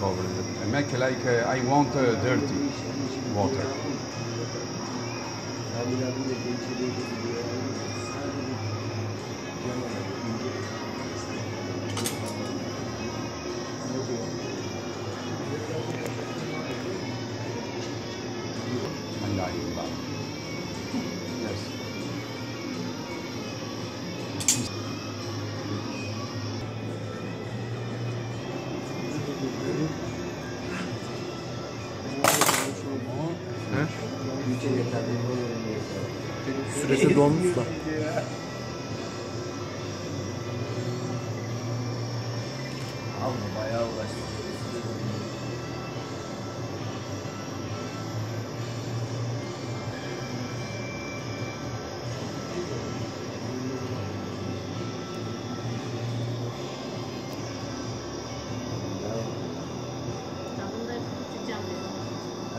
covered. I make like uh, I want uh, dirty water. I'm lying about. Yes. He? Süresi dolmuş da. Alma bayağı uğraştık.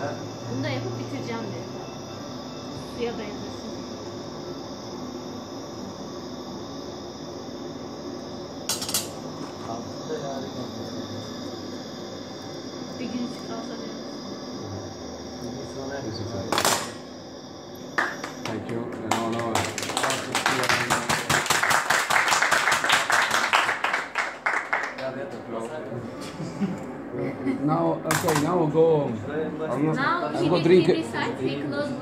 Ya bunu da yapıp bitireceğim dedi. Suya benzesin. Bir gün çıkarsa it. Thank you. No, no. yarıya takılırsak. now, okay, now we'll go. Now, he, go drink. it